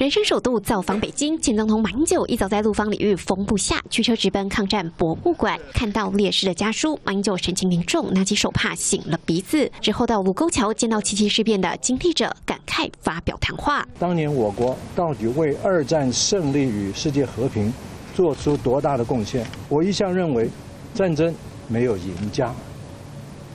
人生首度造访北京，前总统马英九一早在陆方领域风不下，驱车直奔抗战博物馆，看到烈士的家书，马英九神情凝重，拿起手帕擤了鼻子。之后到卢沟桥见到七七事变的经历者，感慨发表谈话。当年我国到底为二战胜利与世界和平做出多大的贡献？我一向认为，战争没有赢家，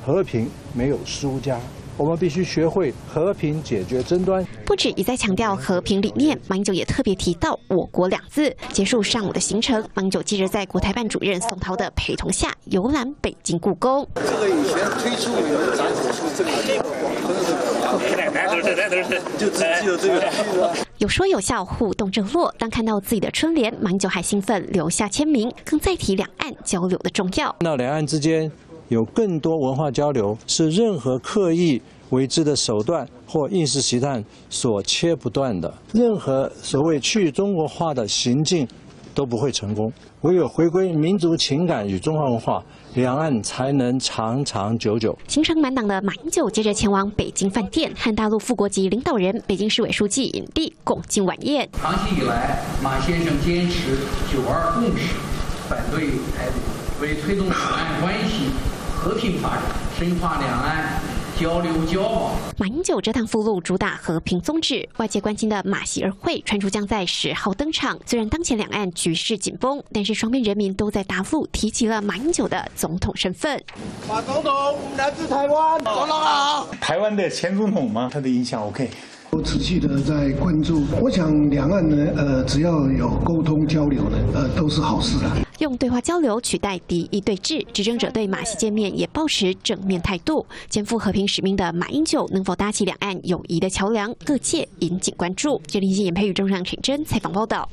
和平没有输家。我们必须学会和平解决争端。不止一再强调和平理念，马英九也特别提到“我国”两字。结束上午的行程，马英九接着在国台办主任宋涛的陪同下游览北京故宫。这个以前推出我们展手术，这个就只有这个。有说有笑，互动热络。当看到自己的春联，马英九还兴奋留下签名，更再提两岸交流的重要。那两岸之间。有更多文化交流，是任何刻意为之的手段或应试习探所切不断的。任何所谓去中国化的行径都不会成功。唯有回归民族情感与中华文化，两岸才能长长久久。行程满档的马英九接着前往北京饭店，和大陆副国级领导人、北京市委书记尹力共进晚宴。长期以来，马先生坚持“九二共识”，反对台独，为推动两岸关系。和平发展，深化两岸交流交往。马英九这趟赴陆主打和平宗旨，外界关心的马习二会传出将在十号登场。虽然当前两岸局势紧绷，但是双边人民都在答复提及了马英九的总统身份。马总统来自台湾，总统好。台湾的前总统吗？他的印象 OK。持续的在关注，我想两岸呢，呃，只要有沟通交流呢，呃，都是好事啊。用对话交流取代敌意对峙，执政者对马习见面也抱持正面态度。肩负和平使命的马英九能否搭起两岸友谊的桥梁，各界引颈关注。这里是演配与中央请真采访报道。